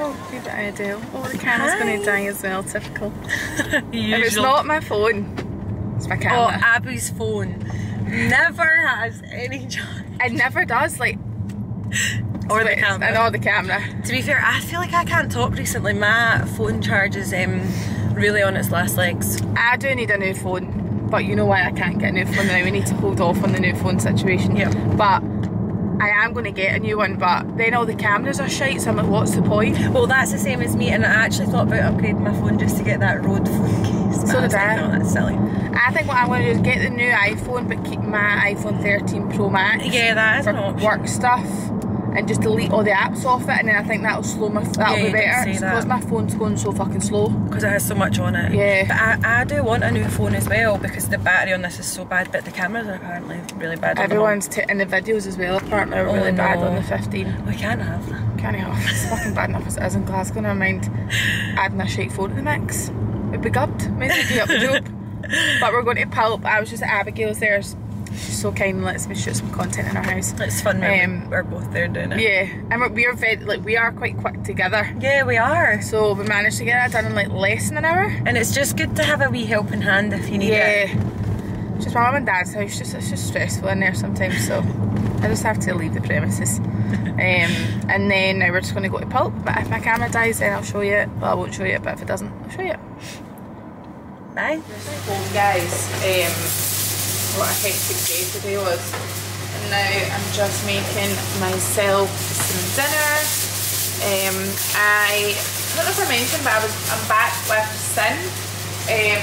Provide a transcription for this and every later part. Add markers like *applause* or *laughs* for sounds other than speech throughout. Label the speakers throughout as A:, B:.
A: Oh, Adele. Oh, the camera's going to die as well, typical. *laughs* If it's not my phone, it's my camera. Oh.
B: Abby's phone never has any charge.
A: it never does, like. *laughs*
B: Or the camera.
A: And or the camera.
B: To be fair, I feel like I can't talk recently. My phone charge is um, really on its last legs.
A: I do need a new phone, but you know why I can't get a new phone now. We need to hold off on the new phone situation.
B: Yep.
A: But I am going to get a new one, but then all the cameras are shite, so I'm like, what's the point?
B: Well, that's the same as me, and I actually thought about upgrading my phone just to get that Rode phone case.
A: So
B: I
A: did
B: like,
A: I.
B: No, that's silly.
A: I think what I'm going to do is get the new iPhone, but keep my iPhone 13 Pro Max
B: Yeah, that is
A: for work stuff. And just delete all the apps off it, and then I think that'll slow my. That'll
B: Yeah,
A: be better.
B: say
A: It's
B: that.
A: because my phone's going so fucking slow.
B: Because it has so much on it.
A: Yeah.
B: But I, I do want a new phone as well because the battery on this is so bad, but the cameras are apparently really bad. on them all.
A: Everyone's and the videos as well. Apparently, are
B: Oh,
A: really bad on the 15.
B: We can't have.
A: Can't have. It's fucking bad enough as it is in Glasgow. Never mind adding a shite phone to the mix. It'd be good. Maybe do up the job. *laughs* But we're going to Pulp. I was just at Abigail's there. She's so kind and lets me shoot some content in her house.
B: It's fun when
A: Um,
B: we- we're both there doing it.
A: Yeah, and we're, we're very, like we are quite quick together.
B: Yeah, we are.
A: So we managed to get that done in like less than an hour.
B: And it's just good to have a wee helping hand if you need it.
A: Yeah. Just my mum and dad's house. Just it's just stressful in there sometimes. So I just have to leave the premises. *laughs* um, and then now we're just going to go to Pulp. But if my camera dies, then I'll show you it. Well, I won't show you it, but if it doesn't, I'll show you it.
B: Bye.
A: guys um, what a hectic day today was and now I'm just making myself some dinner. Um, I, I don't know if I mentioned but I was, I'm back with Sin. Um,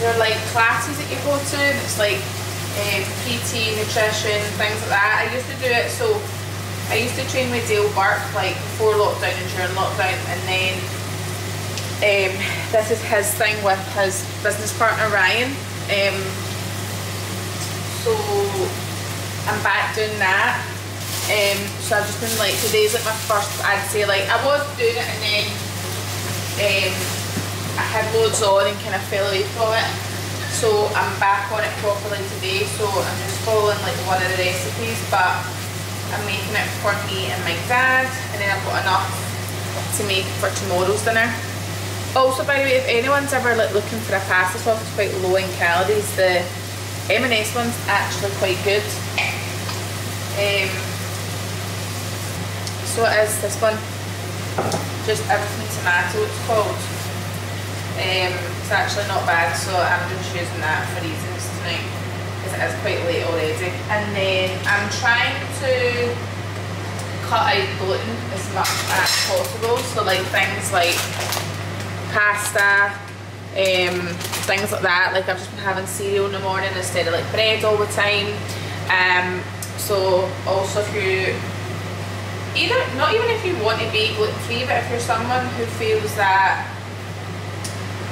A: they're like classes that you go to and it's like um, PT, nutrition, things like that. I used to do it so I used to train with Dale Burke like before lockdown and during lockdown and then um, this is his thing with his business partner Ryan. Um, so I'm back doing that. Um, so I've just been like today's like my first. I'd say like I was doing it and then um, I had loads on and kind of fell away from it. So I'm back on it properly today. So I'm just following like one of the recipes, but I'm making it for me and my dad, and then I've got enough to make for tomorrow's dinner. Also, by the way, if anyone's ever like looking for a pasta sauce that's quite low in calories, the M&S one's actually quite good. Um, so it is this one, just everything tomato it's called. Um, it's actually not bad, so I'm just using that for eating tonight because it is quite late already. And then I'm trying to cut out gluten as much as possible. So like things like pasta, um, things like that. Like I've just been having cereal in the morning instead of like bread all the time. Um, so also if you either not even if you want to be gluten free, but if you're someone who feels that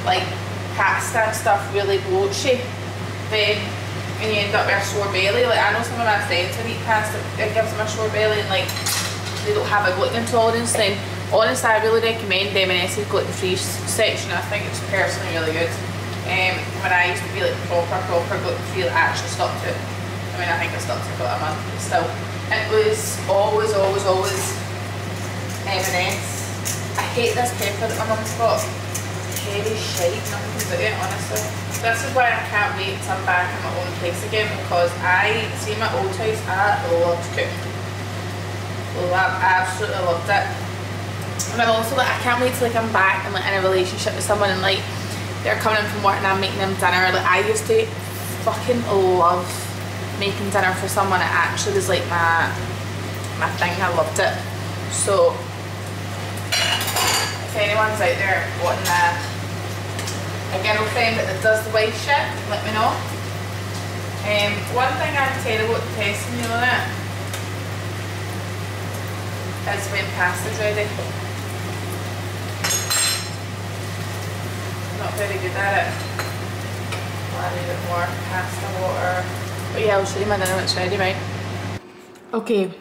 A: like pasta and stuff really bloats you, then and you end up with a sore belly. Like I know some of my friends who eat pasta, it gives them a sore belly and like they don't have a gluten intolerance, then honestly I really recommend the M&S's gluten free section. I think it's personally really good. Um, when I used to be like proper, proper gluten free, like, I actually stuck to it. I mean, I think I stuck to it for a month, but still. It was always, always, always M&S. I hate this pepper that my mum's got. Heavy shite, nothing to do it, honestly. This is why I can't wait till I'm back in my own place again because I, see my old house, I loved cooking. Love, absolutely loved it. I'm also like, I can't wait till like I'm back and like in a relationship with someone and like they're coming in from work and I'm making them dinner. Like I used to fucking love making dinner for someone. It actually was like my my thing. I loved it. So if anyone's out there wanting a, a girlfriend that does the wife shit, let me know. Um, one thing I'm terrible at testing you on it is when pasta's ready. Not very good at it. Add a bit more pasta water. But yeah, I'll show you my dinner when it's ready, right? Okay.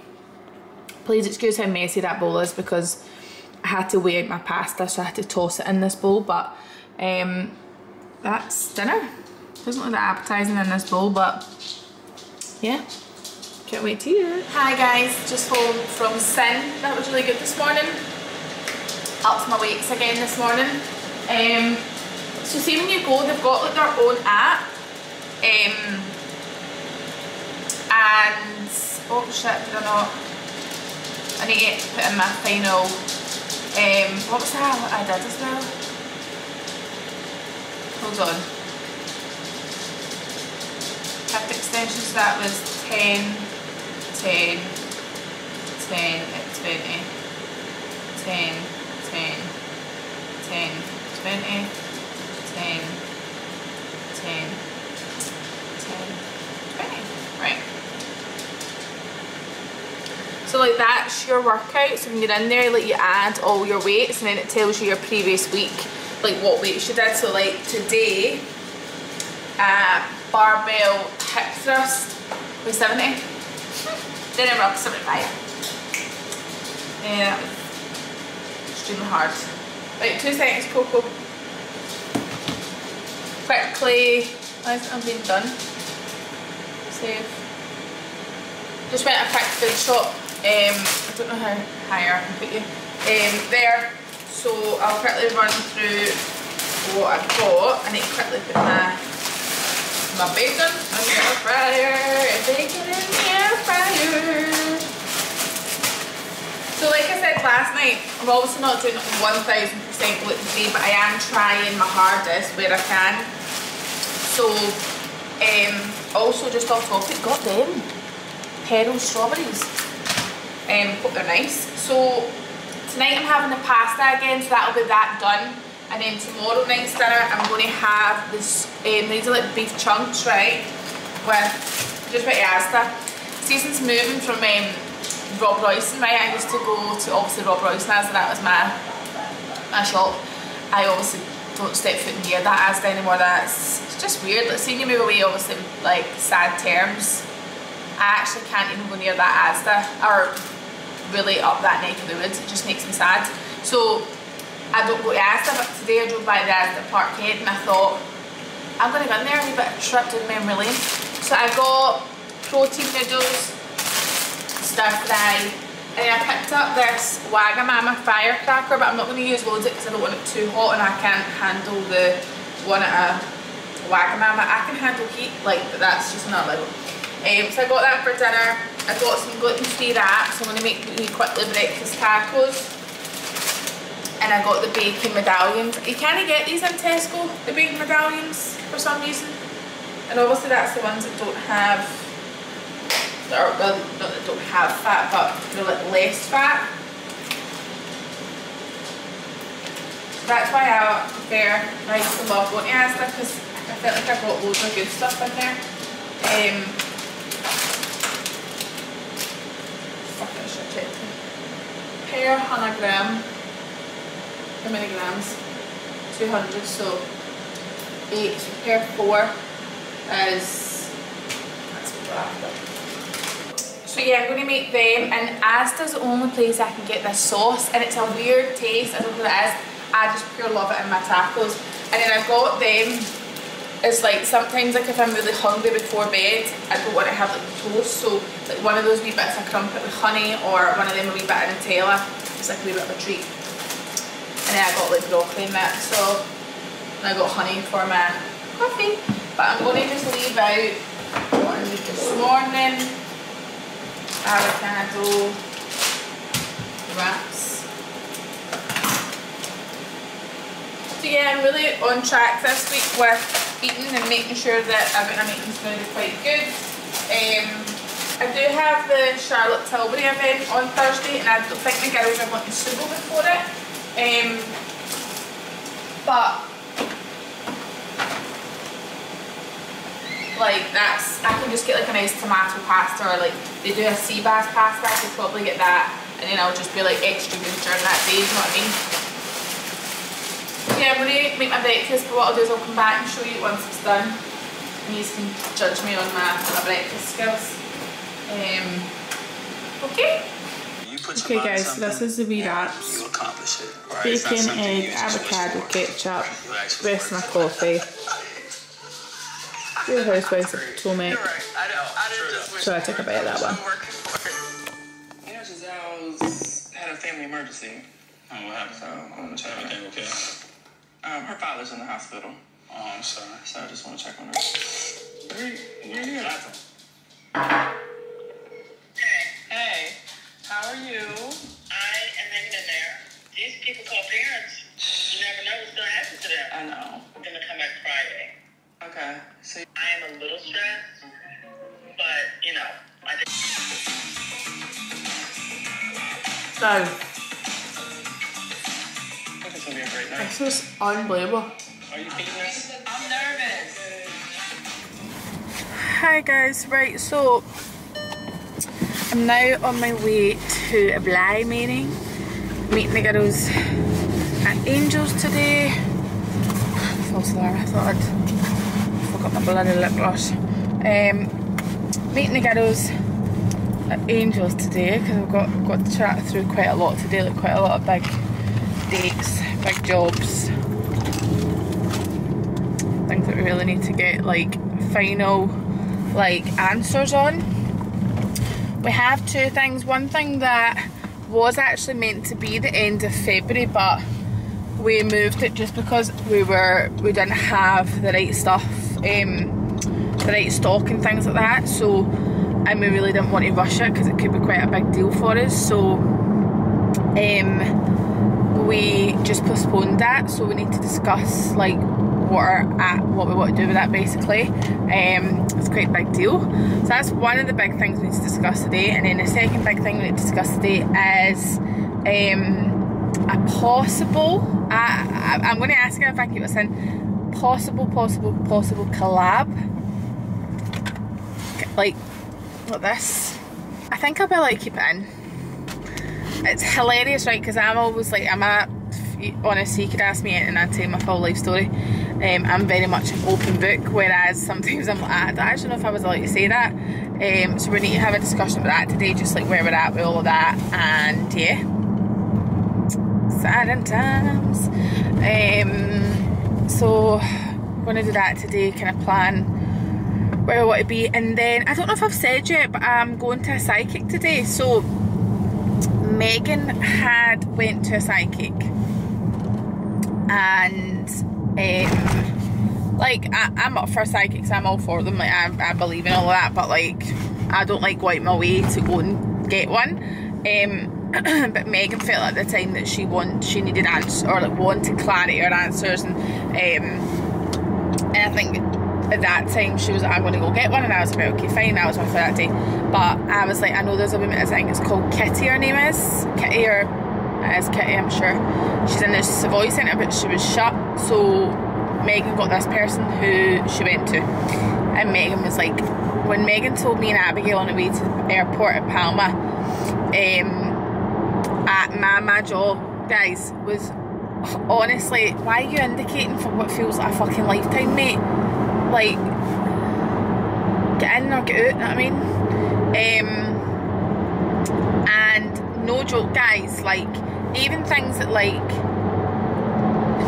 A: Please excuse how messy that bowl is because I had to weigh out my pasta so I had to toss it in this bowl but um, that's dinner. Doesn't look that appetising in this bowl but yeah. Can't wait to eat it. Hi guys, just home from Sin. That was really good this morning. Up to my weights again this morning. Um, so see when you go, they've got like their own app. Um, and, oh shit, did I not? I need to put in my final, um, what was that I did as well? Hold on. Hip extensions, that was 10, 10, 10, 20, 10, 10, 10, 20, 10, 10, 10, 20. Right. So like that's your workout. So when you're in there, like you add all your weights and then it tells you your previous week, like what weights you did. So like today, uh, barbell hip thrust was 70. Then up to 75. Yeah, extremely hard. Right, two seconds, Coco. Quickly, I'm being done. Save. Just went a quick food shop um, I don't know how higher I can put you. Um, there, so I'll quickly run through what I've got. I need to quickly put my my bacon in the air fryer. Bacon in the air fryer. So like I said last night, I'm obviously not doing 1000% gluten free, but I am trying my hardest where I can. So, um, also just off topic, got them. Pearl strawberries um, hope they're nice. So tonight I'm having the pasta again, so that'll be that done. And then tomorrow night's dinner, I'm going to have this, um, these are like beef chunks, right? With just with Asda. Season's moving from um, Robroyston, right? I used to go to obviously Robroyston Asda, that was my, my shop. I obviously don't step foot near that Asda anymore. That's it's just weird. Like seeing you move away, obviously, like sad terms. I actually can't even go near that Asda or really up that neck of the woods. It just makes me sad. So I don't go to Asda, but today I drove by the Asda Parkhead and I thought, I'm to go in there and a bit of trip down memory lane. So I got protein noodles, stir fry, and I picked up this Wagamama firecracker, but I'm not going to use loads of it because I don't want it too hot and I can't handle the one at a Wagamama. I can handle heat, like, but that's just not level. Um, so I got that for dinner. I got some gluten-free wraps. So I'm going to make me quickly breakfast tacos. And I got the bacon medallions. You can't get these in Tesco, the bacon medallions, for some reason. And obviously that's the ones that don't have, that well, not that don't have fat, but they're like less fat. That's why I prefer rice and love going to Asda because I felt like I got loads of good stuff in there. Um, Per 100 gram, how many grams? 200, so 8 per 4 is, that's what we're after. So yeah, I'm going to make them, and Asda's the only place I can get this sauce, and it's a weird taste, I don't know what it is, I just pure love it in my tacos. And then I've got them it's like sometimes like if I'm really hungry before bed, I don't want to have like toast, so like one of those wee bits of crumpet with honey or one of them a wee bit of Nutella, it's like a wee bit of a treat. And then I got like broccoli that, so I got honey for my coffee. But I'm going to just leave out made this morning, avocado wraps. So yeah, I'm really on track this week with eating and making sure that everything I'm eating be quite good. Um, I do have the Charlotte Tilbury event on Thursday and I don't think the girls are going to Sugo before it. Um, but like that's I can just get like a nice tomato pasta or like they do a sea bass pasta I could probably get that and then I'll just be like extra good during that day you know what I mean yeah, I'm going to make my breakfast, but what I'll do is I'll come back and show you once it's done. And you can judge me on my, my breakfast skills. Um, okay? Okay guys, so this is the wee wraps. Bacon, egg, avocado, ketchup, rest of my coffee. *laughs*
B: Your housewife told me.
C: You're right. I know. I didn't just wish
B: So I took a bite of that one.
C: I'm working for it. You know, Giselle's had a family emergency.
D: Oh, what happened?
C: So I want to check on her.
D: Everything okay?
C: Um, her father's in the hospital,
D: Oh, I'm sorry.
C: so I just want to check on her. Where, where you at? Hey, how are you?
E: I am hanging in there. These people call parents. You never know what's going to happen to them.
C: I know.
E: I'm going to come back Friday.
C: Okay. So
E: I am a little stressed, but, you know, I just...
B: So,
C: I think it's gonna be a great night.
B: this is unbelievable.
C: Are you feeding this?
E: I'm nervous.
A: Hi guys, right, so I'm now on my way to a Bly meeting, meeting the girls at Angels today. False alarm, I thought I'd forgot my bloody lip gloss. Um, meeting the girls at Angels today because I've got, got to chat through quite a lot today, like quite a lot of big dates, big jobs, things that we really need to get like final like answers on. We have two things. One thing that was actually meant to be the end of February, but we moved it just because we were we didn't have the right stuff, um, the right stock and things like that. So, and we really didn't want to rush it because it could be quite a big deal for us. So, um, we just postponed that. So we need to discuss like what are at what we want to do with that basically. Um, it's quite a big deal. So that's one of the big things we need to discuss today. And then the second big thing we need to discuss today is um, a possible. I, I, I'm going to ask her if I this in. Possible, possible, possible collab. Like, like this. I think I'll be like keep it in. It's hilarious, right? Because I'm always like, I'm a honestly, you could ask me and I'd tell you my full life story. Um, I'm very much an open book, whereas sometimes I'm like, I don't know if I was allowed to say that. Um, so we need to have a discussion about that today, just like where we're at with all of that, and yeah, sad times. Um, so I'm gonna do that today, kind of plan where I want to be, and then I don't know if I've said yet, but I'm going to a psychic today. So Megan had went to a psychic. And um, like I, I'm up for psychics. I'm all for them. Like I, I believe in all that but like I don't like go out my way to go and get one. Um, *clears throat* but Megan felt at the time that she want she needed answers or like wanted clarity or answers. And um, and I think at that time she was like, I'm going to go get one and I was like okay fine that was one for that day. But I was like I know there's a woman I think it's called Kitty her name is. Kitty or it is Kitty I'm sure. She's in this Savoy Centre but she was shut. So Megan got this person who she went to. And Megan was like when Megan told me and Abigail on the way to the airport at Palma um, at my, my jaw guys was honestly why are you indicating for what feels like a fucking lifetime mate? Like get in or get out you know what I mean? Um, and no joke guys like even things that like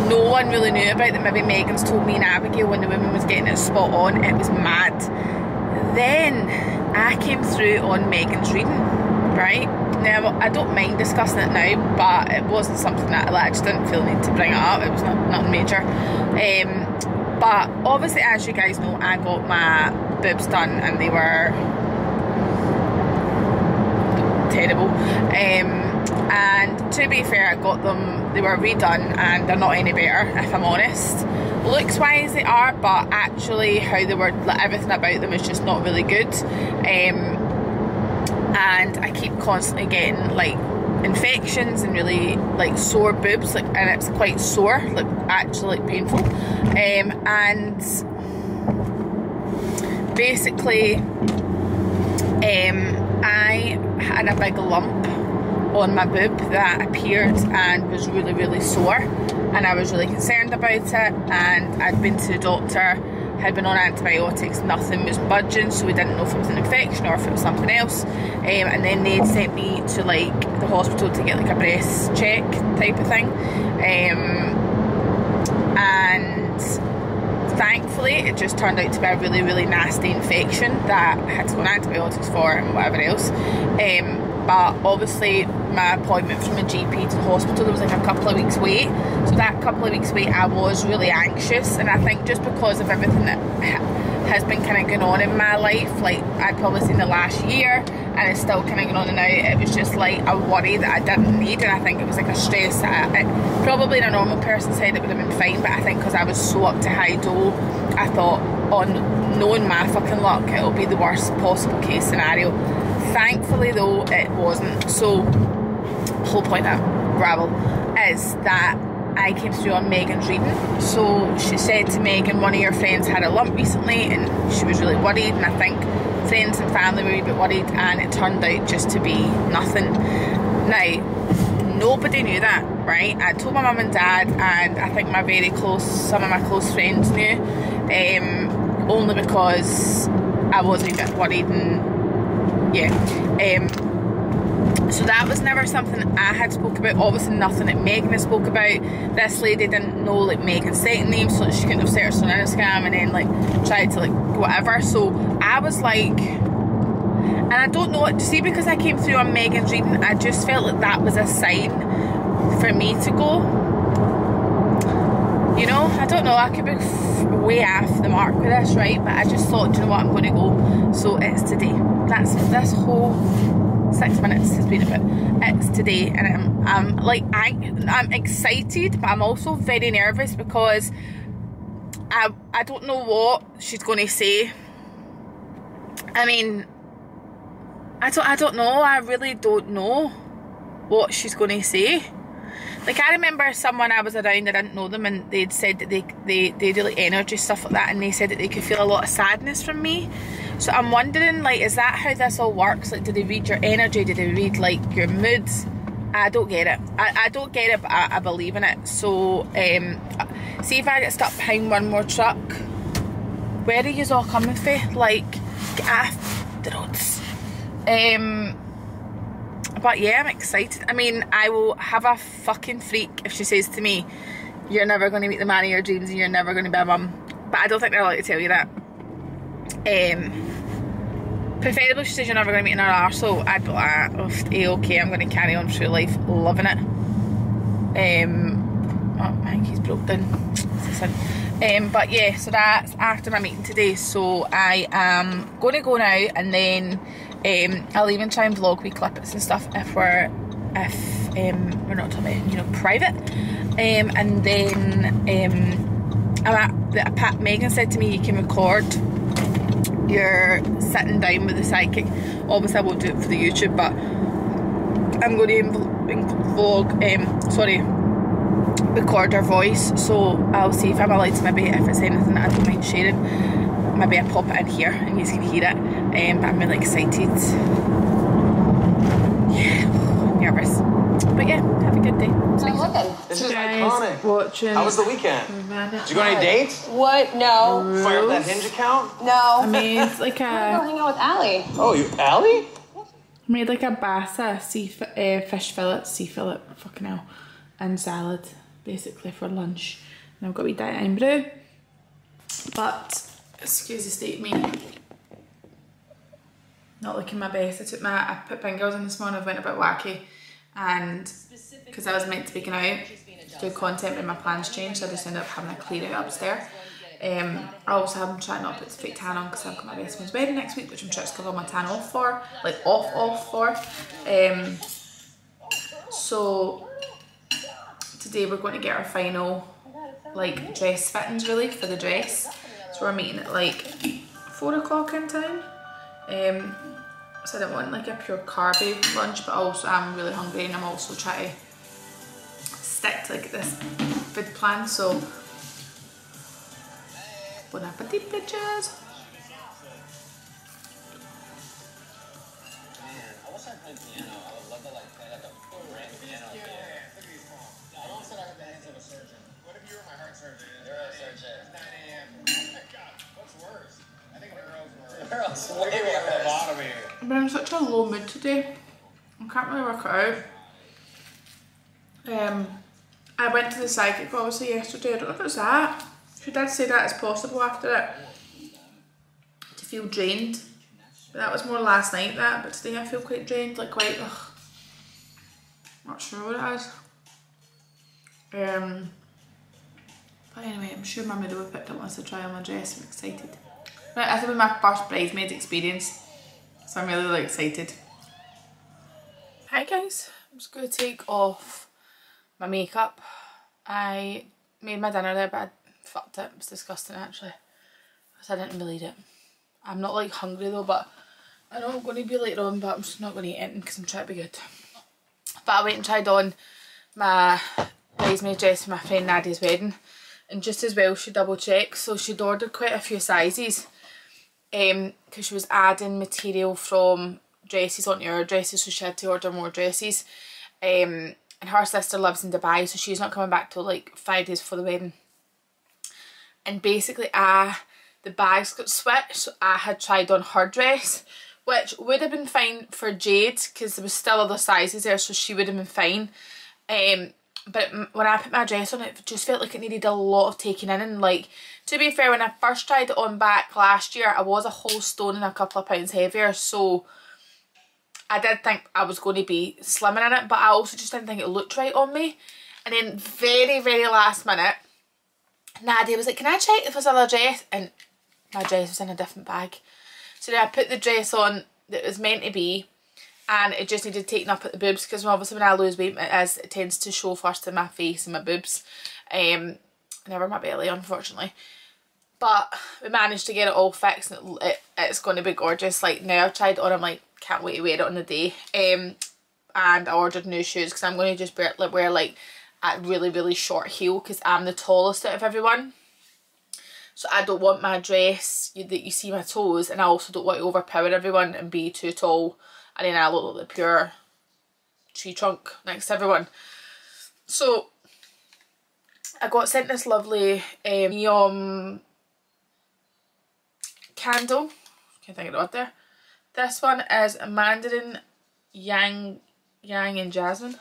A: no one really knew about that maybe Megan's told me and Abigail when the woman was getting it spot on it was mad. Then I came through on Megan's reading right I don't mind discussing it now but it wasn't something that I just didn't feel the need to bring it up. It was not, nothing major. Um, but obviously as you guys know I got my boobs done and they were terrible. Um, and to be fair I got them they were redone and they're not any better if I'm honest. Looks wise they are but actually how they were like, everything about them is just not really good. Um, and I keep constantly getting like infections and really like sore boobs like and it's quite sore like actually like painful. Um, and basically um, I had a big lump on my boob that appeared and was really really sore and I was really concerned about it and I'd been to the doctor had been on antibiotics nothing was budging so we didn't know if it was an infection or if it was something else um, and then they'd sent me to like the hospital to get like a breast check type of thing um, and thankfully, it just turned out to be a really, really nasty infection that I had to go on antibiotics for and whatever else. Um, but obviously, my appointment from the GP to the hospital, there was like a couple of weeks wait. So that couple of weeks wait, I was really anxious, and I think just because of everything that has been kind of going on in my life, like I'd probably seen the last year, and it's still kind of going on and out. It was just like a worry that I didn't need, and I think it was like a stress I, it, probably in a normal person's head it would have been fine, but I think because I was so up to high dough, I thought on knowing my fucking luck, it'll be the worst possible case scenario. Thankfully, though, it wasn't. So, whole point of Gravel is that I came through on Megan's reading. So she said to Megan, one of your friends had a lump recently and she was really worried. And I think friends and family were a bit worried, and it turned out just to be nothing. Now, nobody knew that, right? I told my mum and dad, and I think my very close, some of my close friends knew, um, only because I was a bit worried and yeah. Um, so that was never something I had spoke about. Obviously, nothing that Megan had spoke about. This lady didn't know like Megan's second name, so she couldn't have searched on Instagram and then like tried to like whatever. So I was like, and I don't know what to see because I came through on Megan's reading. I just felt like that was a sign for me to go. You know, I don't know. I could be way off the mark with this, right? But I just thought, you know what, I'm going to go. So it's today. That's this whole six minutes has been about it's today and I'm, I'm like I, I'm excited but I'm also very nervous because I, I don't know what she's going to say. I mean I don't, I don't know. I really don't know what she's going to say like I remember someone I was around, I didn't know them, and they'd said that they they they do energy stuff like that, and they said that they could feel a lot of sadness from me. So I'm wondering, like, is that how this all works? Like, do they read your energy? Do they read like your moods? I don't get it. I, I don't get it, but I, I believe in it. So, um, see if I get stuck behind one more truck. Where are you all coming from? Like, get off the roads. Um, but yeah, I'm excited. I mean, I will have a fucking freak if she says to me, you're never going to meet the man of your dreams and you're never going to be a mum. But I don't think they're allowed to tell you that. Um, preferably she says you're never going to meet another arsehole. I'd be like, oh, okay, I'm going to carry on through life loving it. Um, oh, I think he's broke down. Um, but yeah, so that's after my meeting today. So I am going to go now and then um, I'll even try and vlog wee clips and stuff if we're if um, we're not talking you know private. Um, and then um, I'm at, Pat Megan said to me you can record your sitting down with the psychic. Obviously I won't do it for the YouTube, but I'm going to vlog. Um, sorry record her voice so I'll see if I'm allowed to maybe if it's anything that I don't mind sharing maybe I pop it in here and you can hear it um, but I'm really excited yeah nervous but yeah have a good day
D: This is iconic.
A: watching
D: How was the weekend? Did you go on any dates?
F: What? No.
D: Fire up that hinge account?
F: No.
A: I made like *laughs*
F: Go
A: a
F: hang out with Allie.
D: Oh, you Allie?
A: made like a basa sea fi- uh, fish fillet sea fillet fucking hell and salad basically for lunch and I've got a wee diet and brew but excuse the state me not looking my best I took my I put fingers in this morning I went a bit wacky. And because I was meant to be going out do content but my plans changed so I just ended up having a clear out upstairs. Um, I also have, I'm trying not to put the fake tan on because I've got my best friend's wedding next week which I'm trying to cover my tan off for like off off for. Um, so today we're going to get our final like dress fittings really for the dress. So we're meeting at like four o'clock in town. Um so I don't want like a pure carby lunch but also I'm really hungry and I'm also trying to stick to like this food plan so bon appetit bitches such a low mood today. I can't really work it out. Um, I went to the psychic obviously yesterday. I don't know if it was that. She did say that it's possible after it to feel drained. But that was more last night that, but today I feel quite drained, like quite ugh. Not sure what it is. Um but anyway, I'm sure Mummy will have picked up wants to try on my dress. I'm excited. Right, will be my first bridesmaid experience. So I'm really, really excited. Hi guys, I'm just going to take off my makeup. I made my dinner there but I fucked it. It was disgusting actually. Because I didn't really eat it. I'm not like hungry though but I know I'm going to be later on but I'm just not going to eat anything because I'm trying to be good. But I went and tried on my bridesmaid dress for my friend Nadia's wedding and just as well she double checked so she'd ordered quite a few sizes um because she was adding material from dresses onto her dresses so she had to order more dresses. Um and her sister lives in Dubai so she's not coming back till like five days before the wedding. And basically I the bags got switched so I had tried on her dress which would have been fine for Jade because there was still other sizes there so she would have been fine. Um but when I put my dress on it just felt like it needed a lot of taking in and like to be fair when I first tried it on back last year I was a whole stone and a couple of pounds heavier so I did think I was going to be slimming in it but I also just didn't think it looked right on me. And then very very last minute Nadia was like can I check if there's other dress? And my dress was in a different bag. So then I put the dress on that was meant to be and it just needed taking up at the boobs because obviously when I lose weight it, is, it tends to show first in my face and my boobs. Um never my belly unfortunately. But we managed to get it all fixed and it, it, it's going to be gorgeous. Like now I've tried it on I'm like can't wait to wear it on the day. Um and I ordered new shoes because I'm going to just wear, wear like a really really short heel because I'm the tallest out of everyone. So I don't want my dress you, that you see my toes and I also don't want to overpower everyone and be too tall. And then I look like the pure tree trunk next to everyone. So I got sent this lovely um, neon candle. Can't think of the word there. This one is Mandarin Ylang Ylang and Jasmine.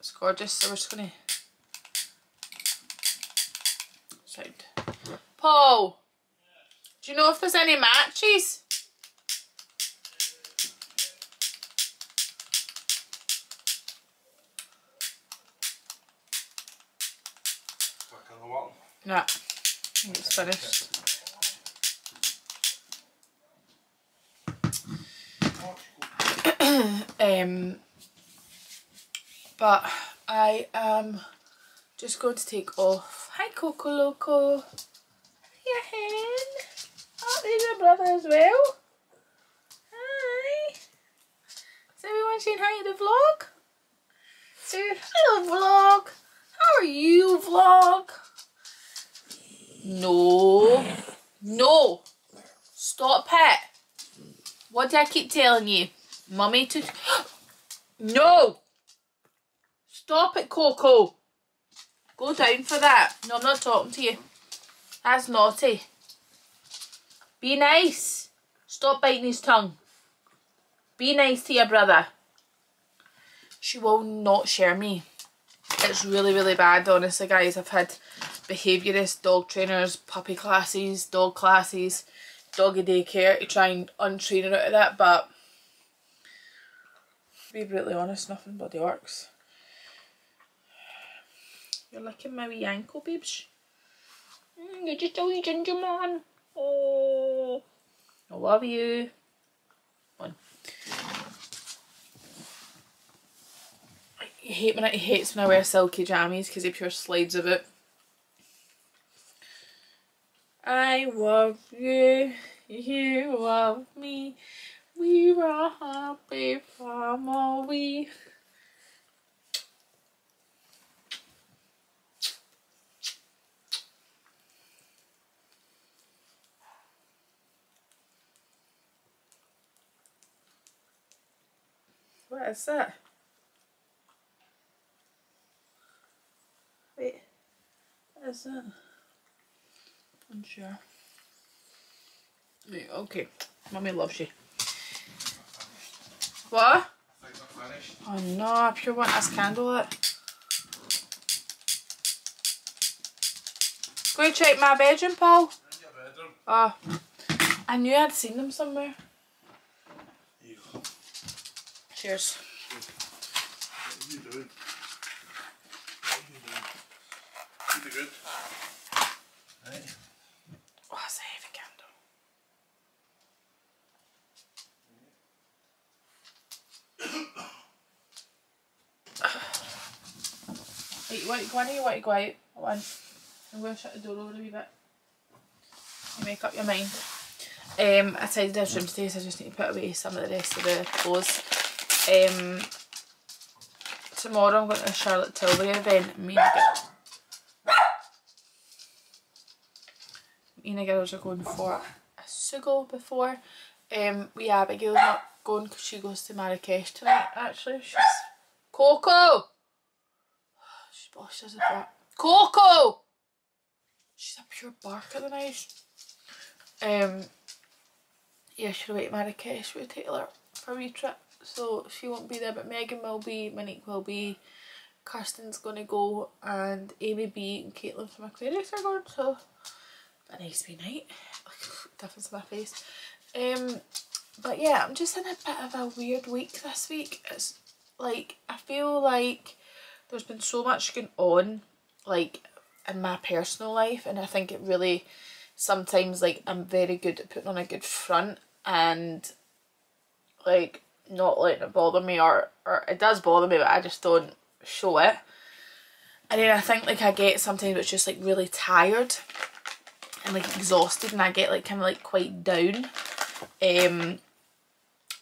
A: It's gorgeous. So we're just gonna sound. Paul, do you know if there's any matches? No, I think it's finished. um, but I am just going to take off. Hi Coco Loco. Your hen. Oh, there's your brother as well. Hi. Is everyone saying hi to the vlog? Say hello vlog. How are you vlog? No. No. Stop it. What did I keep telling you? Mummy to... *gasps* no! Stop it, Coco. Go down for that. No, I'm not talking to you. That's naughty. Be nice. Stop biting his tongue. Be nice to your brother. She will not share me. It's really, really bad, honestly, guys. I've had behaviourist, dog trainers, puppy classes, dog classes, doggy daycare to try and untrain her out of that, but to be brutally honest, nothing bloody works. You're licking my wee ankle, babes. Mm, you're just a wee ginger man. Oh, I love you. One. I hate when I, he hates when I wear silky jammies because he pure slides of it. I love you, you love me, we were happy family. What is that? Wait, what is that? Unsure. Right, okay. Mummy loves you. What? Oh no, I pure want this candle lit. Go check my bedroom, Paul. Oh, I knew I'd seen them somewhere. Cheers.
G: What are you doing? What are you doing? Good.
A: Oh, it's a heavy candle. Wait, you want to go in or you want to go out? One. I'm going to shut the door over a wee bit. You make up your mind. Um, I tidied this room today so I just need to put away some of the rest of the clothes. Um, tomorrow I'm going to Charlotte Tilbury event. Me and the me and the girls are going for a sugo before. Um, we Abigail's not going because she goes to Marrakesh tonight actually. She's Coco! Oh, she does a brat. Coco! She's a pure bark at the night. Um, yeah, she'll wait Marrakesh with Taylor for a wee trip. So she won't be there, but Megan will be, Monique will be, Kirsten's gonna go, and Amy B and Caitlin from Aquarius are going, so a nice wee night. *laughs* Difference in my face. Um, but yeah, I'm just in a bit of a weird week this week. It's like, I feel like there's been so much going on, like, in my personal life, and I think it really, sometimes, like, I'm very good at putting on a good front, and, like, not letting it bother me, or, or it does bother me, but I just don't show it. And then I think, like, I get sometimes it's just, like, really tired, and like exhausted and I get like kind of like quite down um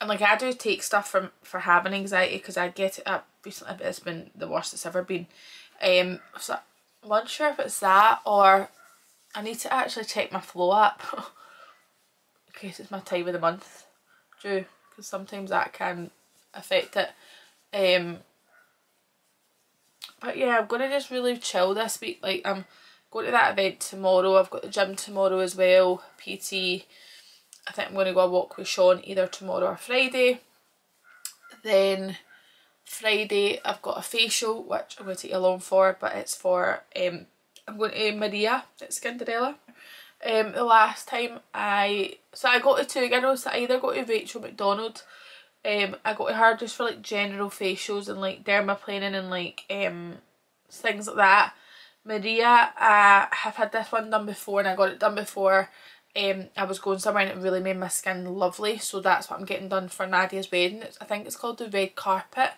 A: and like I do take stuff from for having anxiety because I get it up recently but it's been the worst it's ever been um so I'm unsure if it's that or I need to actually check my flow app *laughs* in case it's my time of the month due because sometimes that can affect it um but yeah I'm gonna just really chill this week like I'm going to that event tomorrow. I've got the gym tomorrow as well, PT. I think I'm going to go a walk with Sean either tomorrow or Friday. Then Friday I've got a facial which I'm going to take you along for but it's for, um, I'm going to Maria at Skinderella. Um, the last time I, so I got to two girls, I either got to Rachel McDonald, um, I got to her just for like general facials and like dermaplaning and like um, things like that. Maria, I have had this one done before and I got it done before um, I was going somewhere and it really made my skin lovely so that's what I'm getting done for Nadia's wedding. It's, I think it's called the red carpet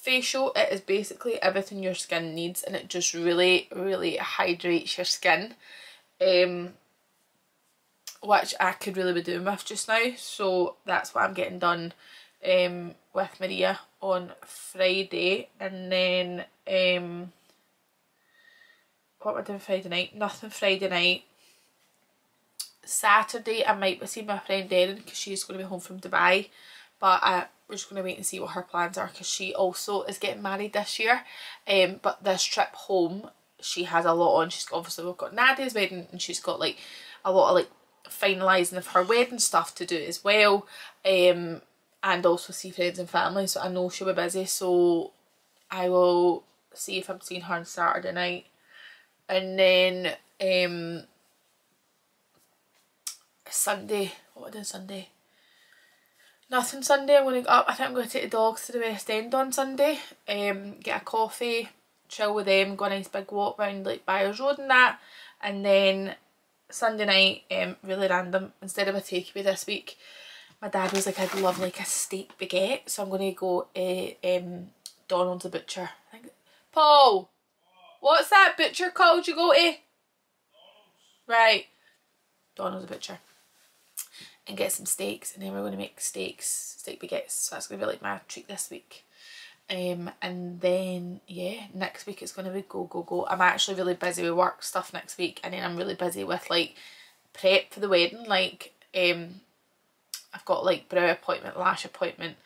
A: facial. It is basically everything your skin needs and it just really really hydrates your skin um, which I could really be doing with just now so that's what I'm getting done um, with Maria on Friday and then um, what am I doing Friday night? Nothing Friday night. Saturday I might be seeing my friend Erin because she's going to be home from Dubai but uh, we're just going to wait and see what her plans are because she also is getting married this year. Um, but this trip home she has a lot on. She's obviously we've got Nadia's wedding and she's got like a lot of like finalising of her wedding stuff to do as well. Um, and also see friends and family so I know she'll be busy. So I will see if I'm seeing her on Saturday night. And then um Sunday what am I Sunday nothing Sunday I'm going to go up I think I'm going to take the dogs to the West End on Sunday um get a coffee chill with them go on a nice big walk round like Byres Road and that and then Sunday night um really random instead of a takeaway this week my dad was like I'd love like a steak baguette so I'm going to go uh, um Donald's the butcher I think Paul What's that butcher called you go to? Right. Donald's a butcher. And get some steaks and then we're going to make steaks, steak baguettes. So that's going to be like my treat this week. Um, and then, yeah, next week it's going to be go, go, go. I'm actually really busy with work stuff next week and then I'm really busy with like prep for the wedding. Like, um, I've got like brow appointment, lash appointment,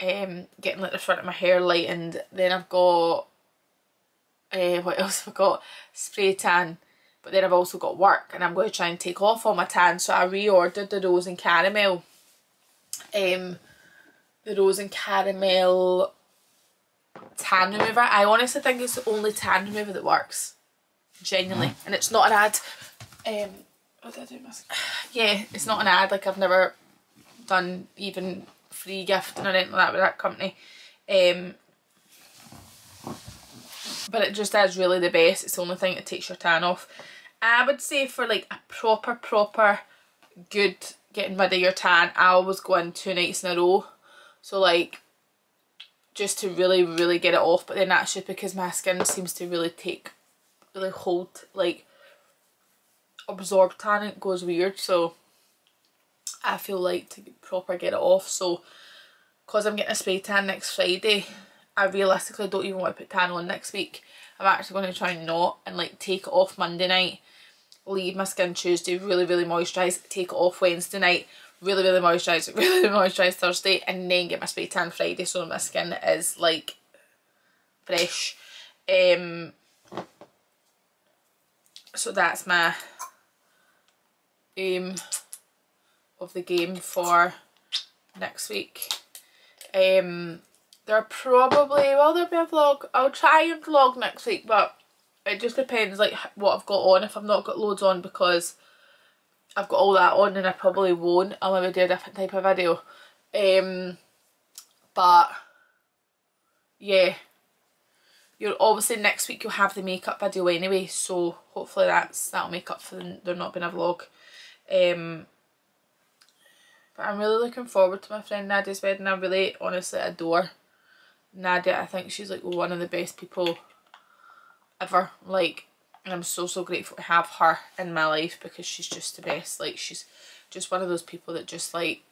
A: um, getting like the front of my hair lightened. Then I've got uh, *laughs* what else have I got? Spray tan. But then I've also got work and I'm going to try and take off all my tan. So I reordered the Rose and Caramel. Um, the Rose and Caramel tan remover. I honestly think it's the only tan remover that works. genuinely, and it's not an ad. Um, what did I do? *sighs* Yeah, it's not an ad. Like I've never done even free gifting or anything like that with that company. Um, but it just is really the best. It's the only thing that takes your tan off. I would say for like a proper, proper good getting rid of your tan, I always go in two nights in a row. So like, just to really, really get it off. But then that's just because my skin seems to really take, really hold, like, absorb tan. It goes weird. So I feel like to proper get it off. So because I'm getting a spray tan next Friday, I realistically don't even want to put tan on next week. I'm actually going to try and not and like take it off Monday night, leave my skin Tuesday, really, really moisturise, take it off Wednesday night, really, really moisturise, *laughs* really, really moisturise Thursday, and then get my spray tan Friday so my skin is like fresh. Um, so that's my aim of the game for next week. Um, there are probably, well there'll be a vlog, I'll try and vlog next week but it just depends like what I've got on, if I've not got loads on because I've got all that on and I probably won't, I'll maybe do a different type of video. Um, but yeah, you'll obviously next week you'll have the makeup video anyway so hopefully that's that'll make up for the, there not being a vlog. Um, but I'm really looking forward to my friend Nadia's wedding. I really honestly adore Nadia. I think she's like one of the best people ever. Like, and I'm so, so grateful to have her in my life because she's just the best. Like, she's just one of those people that just like,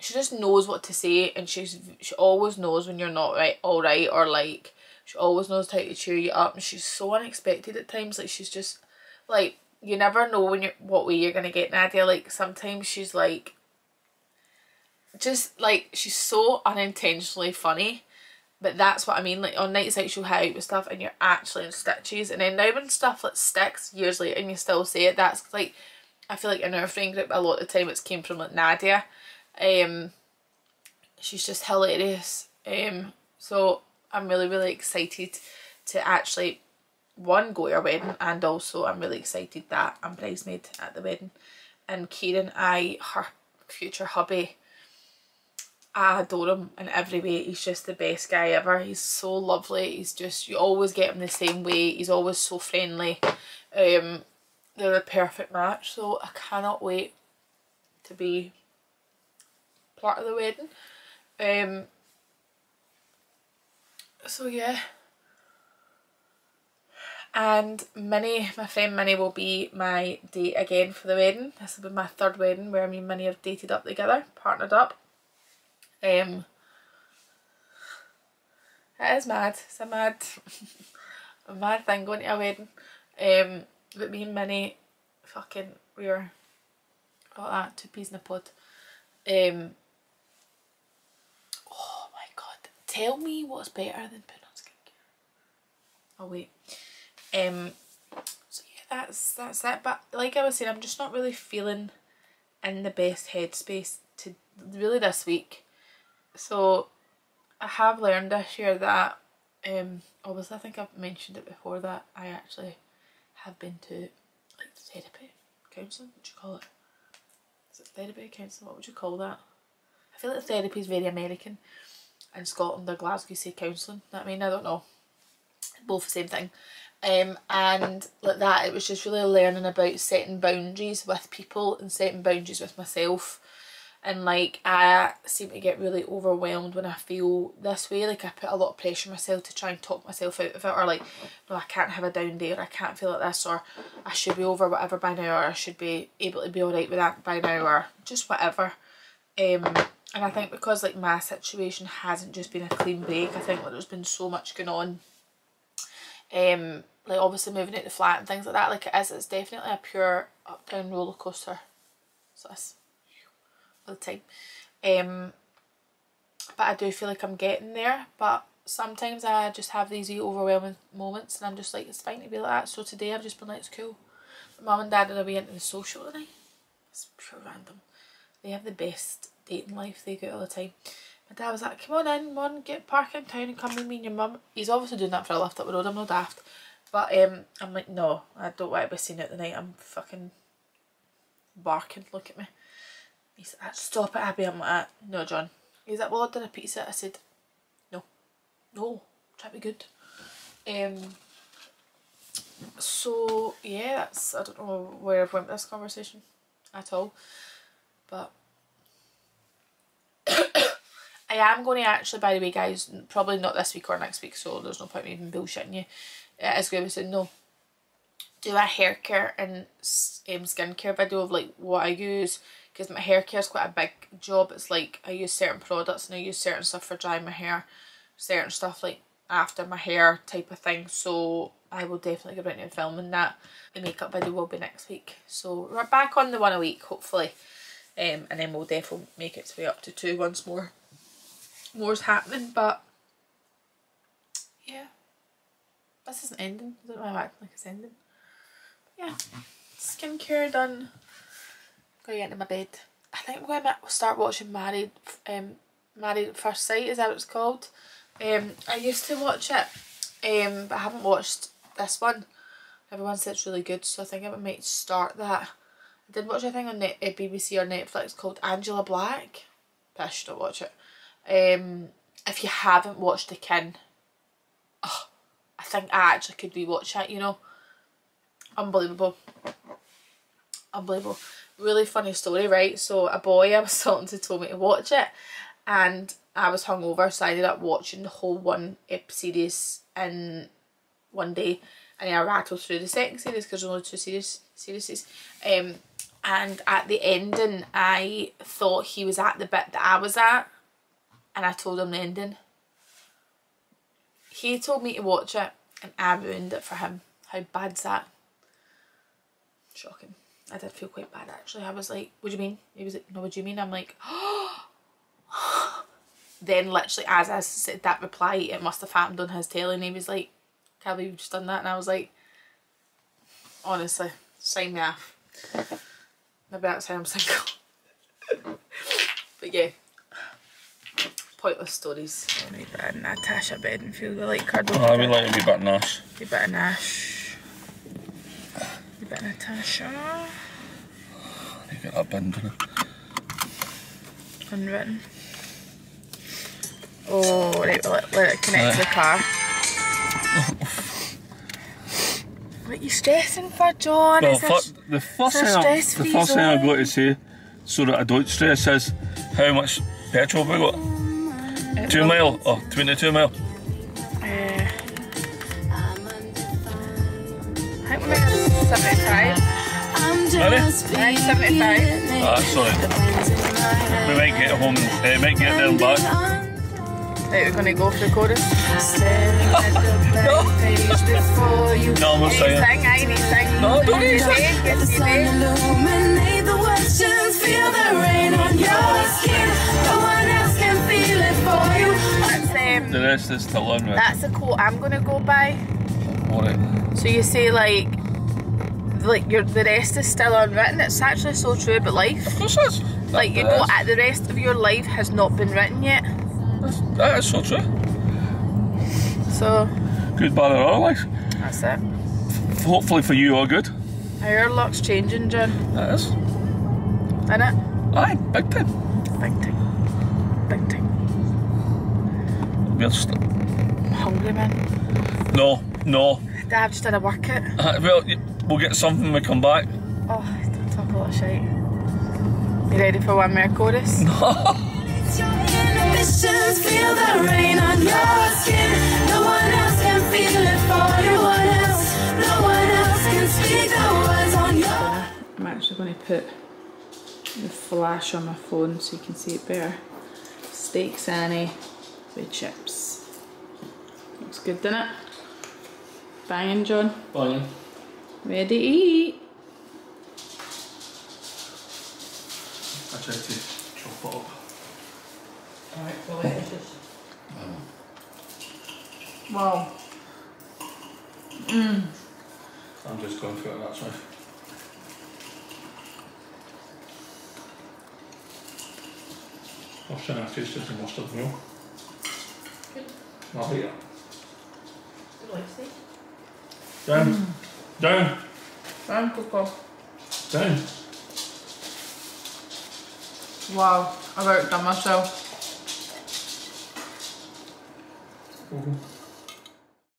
A: she just knows what to say and she's she always knows when you're not right, all right, or like, she always knows how to cheer you up and she's so unexpected at times. Like, she's just, like, you never know when you're what way you're gonna get Nadia. Like sometimes she's like just like she's so unintentionally funny. But that's what I mean, like on nights out she'll hit out with stuff and you're actually in stitches and then now when stuff like sticks years later and you still say it, that's like I feel like in our friend group a lot of the time it's came from like Nadia. Um she's just hilarious. Um so I'm really, really excited to actually one go to her wedding and also I'm really excited that I'm bridesmaid at the wedding and Kieran I her future hubby I adore him in every way. He's just the best guy ever. He's so lovely. He's just you always get him the same way. He's always so friendly. Um they're a perfect match. So I cannot wait to be part of the wedding. Um so yeah. And Minnie, my friend Minnie will be my date again for the wedding. This will be my third wedding where me and Minnie have dated up together, partnered up. Um, it is mad, it's a mad, a mad thing going to a wedding. Um, but me and Minnie, fucking, we were, got that, two peas in a pod. Um, oh my god, tell me what's better than putting on skincare. Oh wait. Um, so yeah, that's that's it. But like I was saying, I'm just not really feeling in the best headspace to really this week. So I have learned this year that um obviously I think I've mentioned it before that I actually have been to like therapy, counselling, what would you call it? Is it therapy, counselling, what would you call that? I feel like therapy is very American. In Scotland or Glasgow say counselling. I mean I don't know. Both the same thing um, and like that it was just really learning about setting boundaries with people and setting boundaries with myself and like I seem to get really overwhelmed when I feel this way. Like I put a lot of pressure on myself to try and talk myself out of it or like no I can't have a down day or I can't feel like this or I should be over whatever by now or I should be able to be alright with that by now or just whatever. Um, and I think because like my situation hasn't just been a clean break I think like there's been so much going on um like obviously moving out the flat and things like that like it is it's definitely a pure up down roller coaster. So that's the time. Um but I do feel like I'm getting there but sometimes I just have these overwhelming moments and I'm just like it's fine to be like that. So today I've just been like it's cool. Mum and dad are away into the social tonight. It's pure random. They have the best dating life they go all the time. My dad was like come on in on get park in town and come with me and your mum. He's obviously doing that for a lift up the road I'm not daft. But um, I'm like, no, I don't want to be seen out the night. I'm fucking barking. Look at me. He's like, stop it, Abbie. I'm like, "Ah, no, John. He's like, well, I did a pizza. I said, no, no, try to be good. Um. So yeah, that's I don't know where I've went with this conversation at all, but *coughs* I am going to actually, by the way, guys, probably not this week or next week, so there's no point in me even bullshitting you. It is going to be soon, no. Do a hair care and um, skincare video of like what I use because my hair care is quite a big job. It's like I use certain products and I use certain stuff for drying my hair, certain stuff like after my hair type of thing. So I will definitely get around to filming that. The makeup video will be next week. So we're back on the one a week, hopefully. Um, and then we'll definitely make it to be up to two once more. More's happening, but yeah. This isn't ending. I don't know why I'm acting like it's ending. But yeah. Skincare done. Going into my bed. I think going to start watching Married um Married at First Sight, is that what it's called? Um I used to watch it. Um but I haven't watched this one. Everyone said it's really good, so I think I might start that. I did watch a thing on Net- uh, BBC or Netflix called Angela Black, but I should not watch it. Um, if you haven't watched The Kin, oh, I think I actually could rewatch it, you know. Unbelievable. Unbelievable. Really funny story, right? So a boy I was *laughs* talking to told me to watch it and I was hungover so I ended up watching the whole one ep series in one day and I rattled through the second series because there's only two series series. Um and at the ending I thought he was at the bit that I was at and I told him the ending. He told me to watch it and I ruined it for him. How bad's that? Shocking. I did feel quite bad actually. I was like, what do you mean? He was like, no, what do you mean? I'm like, *gasps* then literally as I said that reply, it must have happened on his telly and he was like, can't believe you've just done that. And I was like, honestly, sign me off. Maybe that's how I'm single. *laughs* but yeah, pointless stories. Oh right, but Natasha Bedingfield, we like her.
G: Oh, I would like to be back Nash.
A: You better Nash. You better Natasha.
G: You get that bin, didn't
A: Unwritten. Oh, right, let, let it connect to the uh. car. what are you stressing for, John?
G: Well, fir- the first thing, I, the first thing I've got to say, so that I don't stress, is how much petrol have we got? Mm, Two mile, or 22 mile.
A: 75.
G: Ready?
A: I think 75.
G: Ah, sorry. We might get home, uh, might get there and back.
A: Right, we're gonna go for the chorus.
G: No, I'm not
A: You
G: saying.
A: sing, I need sing.
G: No, don't need
A: You
G: sing.
A: sing, yes, you do.
H: Illuminate the questions, feel the rain on your skin. No one else can feel it for you.
A: That's, um,
G: The rest is still on, right?
A: that's the quote I'm gonna go by.
G: Alright.
A: So you say like, like your the rest is still unwritten. It's actually so true about life.
G: Of course it is.
A: Like you know, uh, the rest of your life has not been written yet.
G: That is so true.
A: So
G: Good, bad, or otherwise.
A: that's it.
G: Hopefully for you, all good.
A: Your luck's changing, John.
G: That is.
A: Isn't it?
G: Aye, big time.
A: Big time. Big time.
G: We're st-
A: hungry, man.
G: no, no.
A: Dad just did a workout.
G: Uh, well, we'll get something when we come back.
A: Oh, don't talk a lot of shit. You ready for one more chorus? *laughs*
H: It's your inhibitions, feel the rain on your skin. No one else can feel it for you. One else, no one else can speak the words on your.
A: I'm actually going to put the flash on my phone so you can see it better. Steak Annie with chips. Looks good, doesn't it? Banging, John.
G: Fine.
A: Ready to eat.
G: I tried to chop it up.
A: Alright, delicious. Um. Wow. Mmm.
G: I'm just going for it, that's right. First thing I tasted the mustard meal. I'll eat it. Down. Down.
A: Down, Coco.
G: Down.
A: Wow, I've outdone myself.
G: Coco.